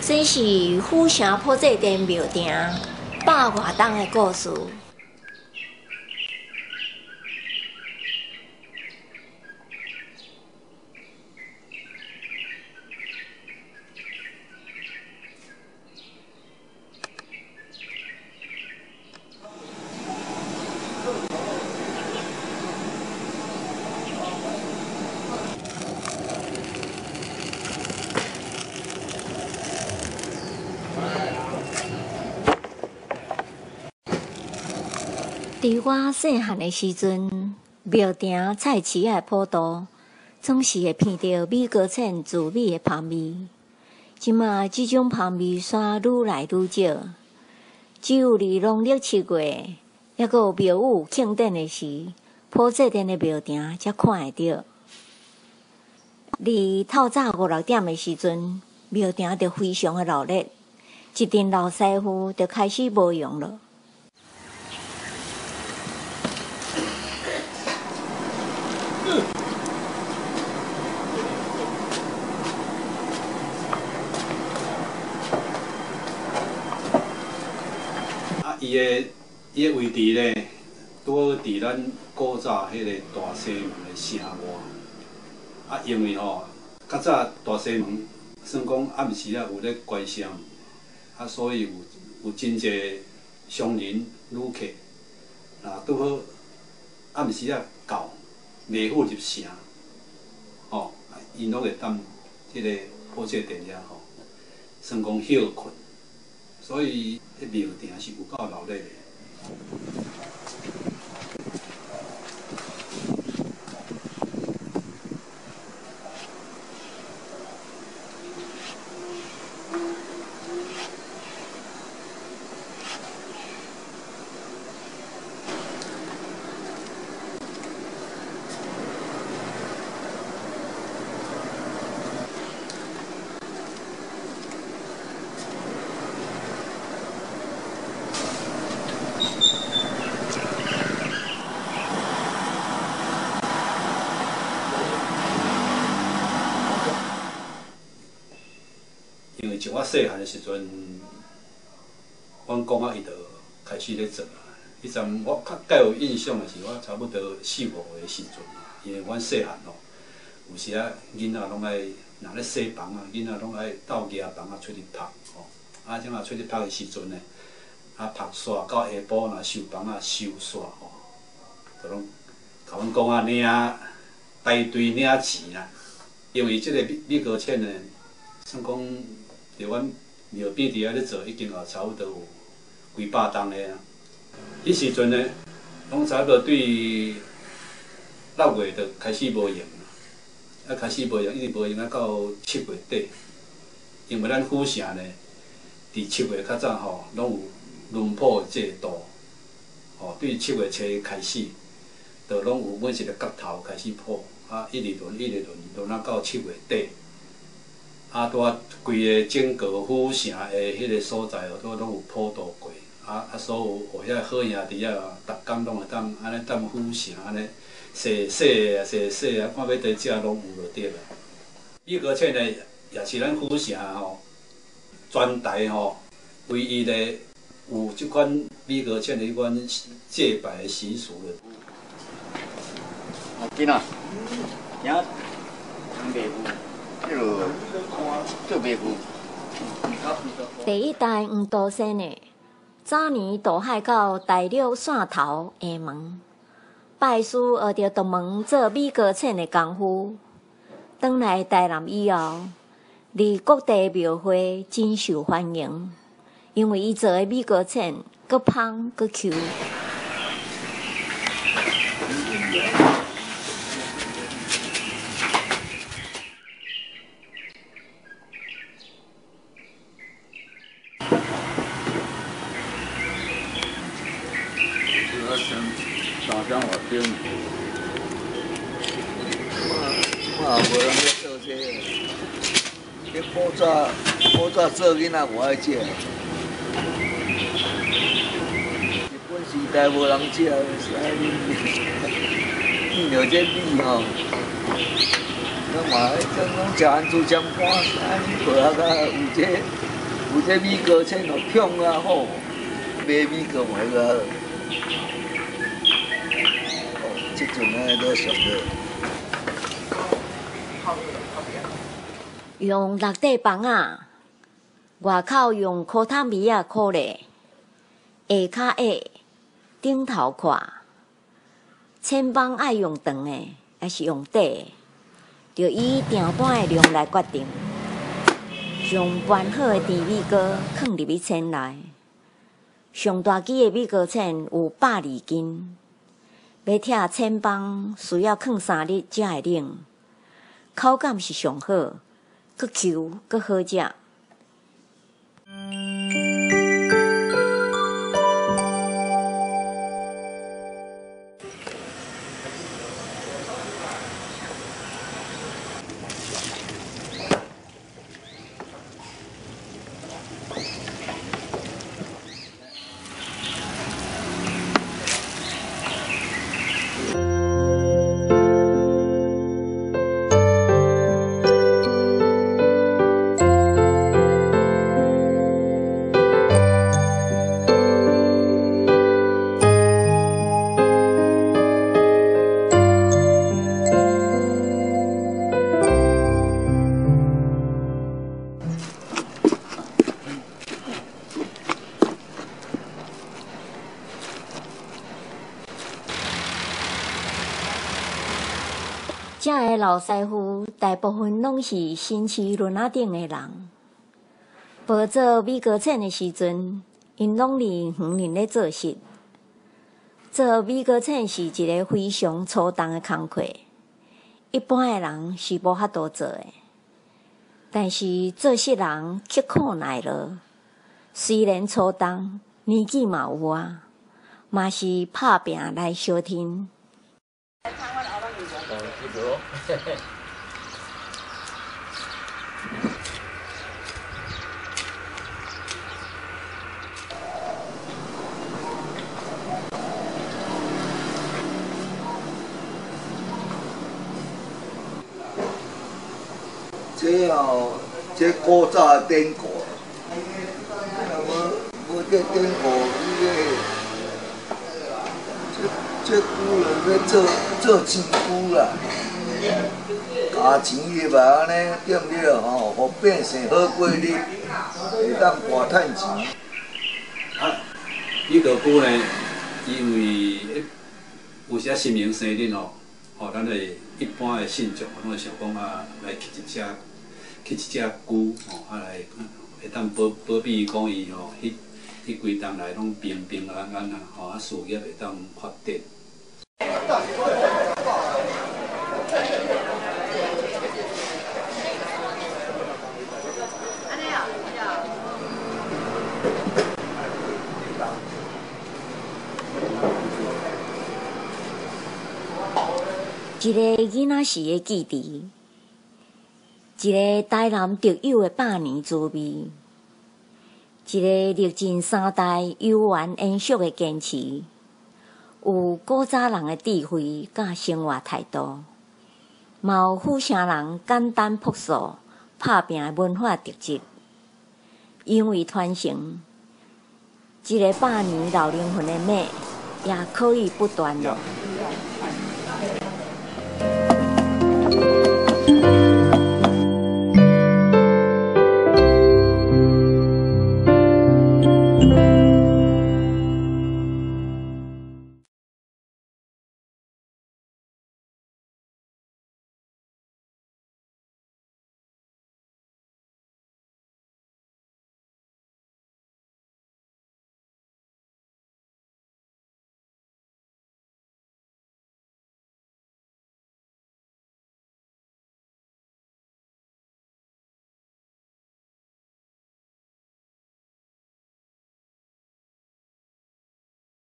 这是虎城破这间庙埕百外档的故事。伫我细汉的时阵，庙埕菜市仔普渡，总是会闻到米糕菜自米的香味。即马即种香味煞愈来愈少，只有伫农历七月，抑阁有庙宇庆典的时，普济殿的庙埕才看会到。伫透早五六点的时阵，庙埕就非常的热闹，一阵老师傅就开始无用了。伊个伊个位置咧，拄好伫咱古早迄个大西门的城外。啊，因为吼，较早大西门算讲暗时啊有咧关商，啊，所以有有真济商人旅客，啊，拄好暗时啊到，未好入城，吼，因拢会当即个火车站遐吼，算讲休困。所以，迄庙埕是有够热闹的。因为从我细汉的时阵，阮公仔伊就开始咧做啊。迄阵我较较有印象的是，我差不多四五岁的时阵，因为阮细汉吼，有时啊囡仔拢爱若咧洗房啊，囡仔拢爱斗夹房啊出去拍吼。啊，即马出去拍的时阵呢，啊拍煞到下晡若收房啊收煞吼，就拢甲阮公仔领排队领钱啊。因为即个米米糕塹呢，算讲。伫阮庙边伫遐咧做，已经也差不多有几百档个啊。迄时阵呢，拢差不多对六月就开始无用啊，开始无用，一直无用啊到七月底。因为咱府城呢，伫七月较早吼，拢有轮破制度，吼，对七月初开始，就拢有每一个角头开始破，啊，一直轮，一直轮，轮啊到七月底。啊，拄啊，规个整个府城的迄个所在哦，拄拢有普渡过。啊啊，所有有遐好兄弟啊，逐工拢会当安尼踮府城安尼踅踅啊，踅踅啊，看要倒食拢有就对啦。米糕塹呢，也是咱府城吼，全台吼唯一咧有即款米糕塹的迄款祭拜的习俗的。哦，囡仔，行，准备有。第一代黄道生的，早年渡海到大陆汕头厦门，拜师学着独门做米糕塹的功夫。返来台南以后，伫各地庙会真受欢迎，因为伊做的米糕塹搁香搁 Q。中。嘛，无人要做这个。你古早古早做囡仔无爱食，日本时代无人食，的爱恁。见着这米吼，那嘛爱怎拢食安煮姜干，是爱恁无啊个有这有这米个，趁落痛啊吼，买米糕买个。这种呢都上好。用六块房啊，外口用可塔米啊烤咧，下骹下，顶头看。千房爱用长诶，还是用短诶，就以订单诶量来决定。将拌好诶甜米糕放入去千内，上大支诶米糕称有百二斤，要拆千房需要放三日才会冷，口感是上好。搁 Q 搁好食。遮个老师傅大部分拢是新市轮仔顶的人。无做米糕厂的时阵，因拢伫园林咧做事。做米糕厂是一个非常粗重的工课，一般的人是无法度做的。但是做事人刻苦耐劳，虽然粗重，年纪嘛有啊，嘛是拍拼来消停天。这哦，这古早典故，无无这典故，伊个这这古人要做做钱久啦，加钱伊嘛安尼点了吼，互变成好过日，会当博趁钱。啊，米糕姑呢，因为有些新明生日哦，吼，咱诶一般诶信众，拢会想讲啊，来去一只。去一只龟吼，啊来会当保保庇讲伊吼，迄迄规冬来拢平平安安啊，吼啊事业会当发展。一个囡仔时的记忆。一个台南特有的百年滋味，一个历经三代悠远延续的坚持，有古早人的智慧甲生活态度，嘛有富城人简单朴素拍拼的文化特质。因为传承，一个百年老灵魂的美也可以不断了。